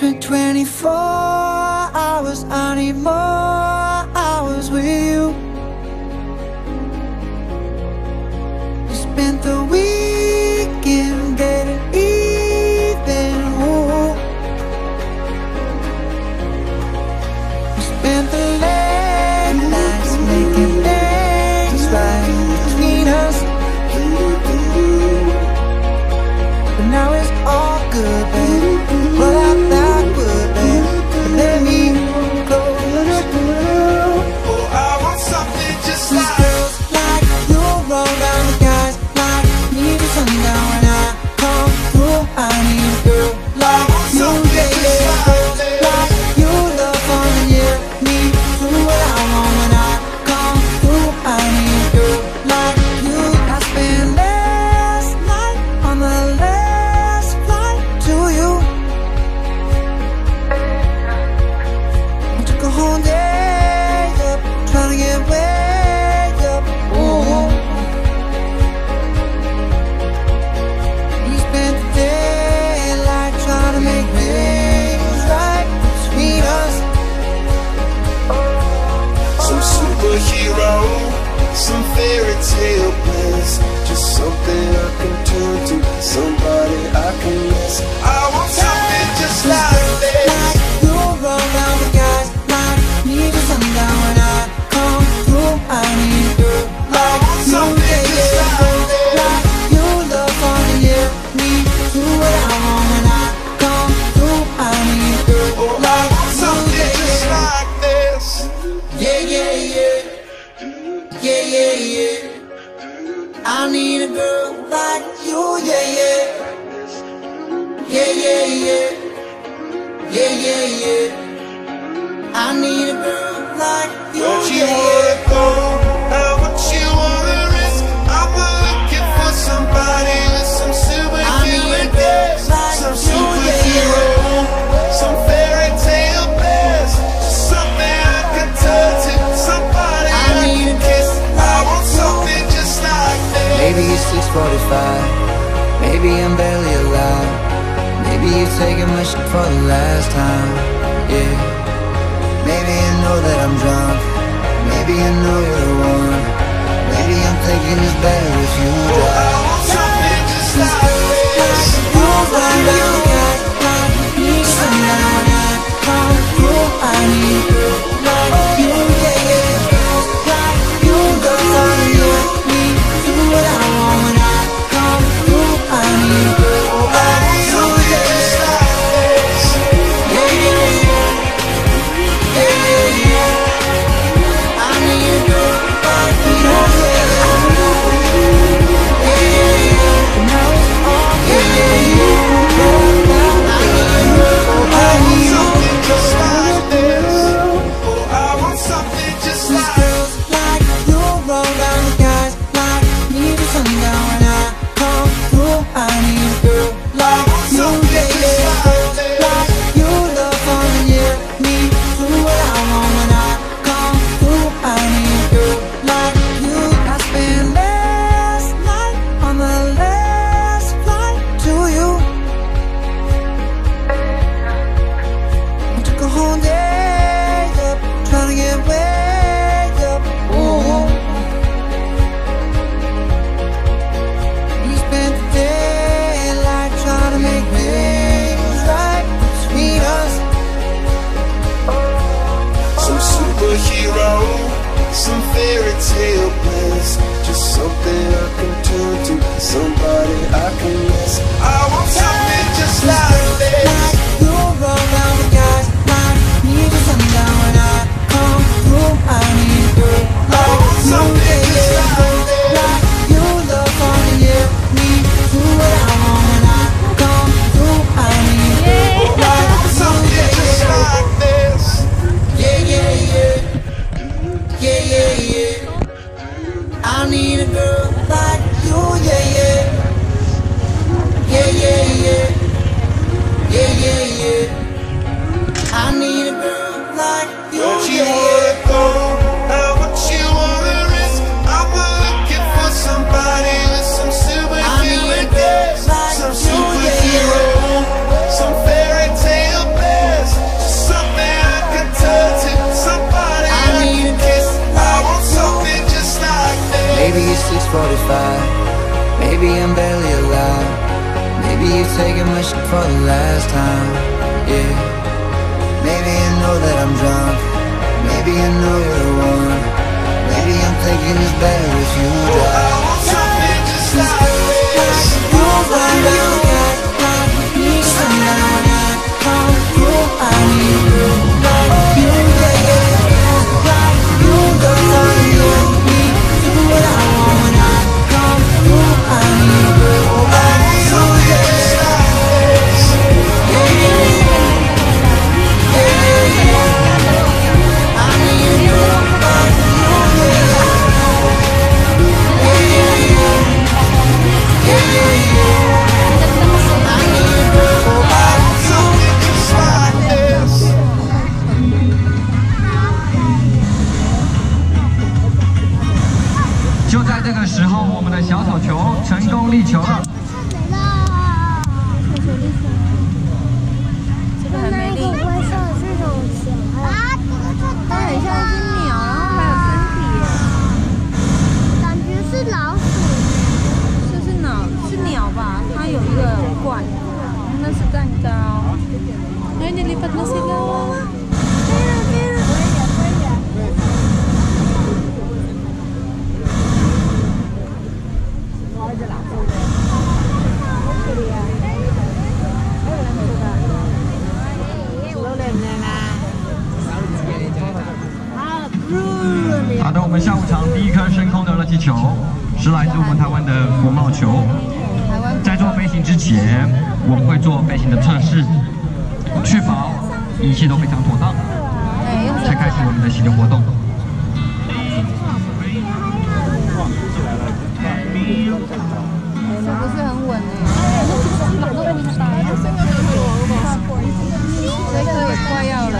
spent 24 hours, I need more hours with you. You spent the girl like you, yeah, yeah. Yeah, yeah, yeah. Yeah, yeah, yeah. I need a girl like you, yeah, yeah. 45 Maybe I'm barely alive Maybe you're taking my shit for the last time. Yeah. Maybe you know that I'm drunk. Maybe you know you're the one. Maybe I'm thinking it's better if you die. to somebody I can miss. I last time. Yeah. Maybe you know that I'm drunk. Maybe you know you're the one. Maybe I'm thinking it's better if you drive. 成功立球了。没了。这个这个很像一只鸟，然后还有身体耶，感觉是老鼠。这是鸟，是鸟吧？它有一个冠，那是蛋糕。哎，你 lipat na sila. 我们下午场第一颗升空的热气球是来自我们台湾的国贸球。在做飞行之前，我们会做飞行的测试，确保一切都非常妥当，才开始我们的行动活动。这不是很稳哎，哪个位置大了？这颗也快要了。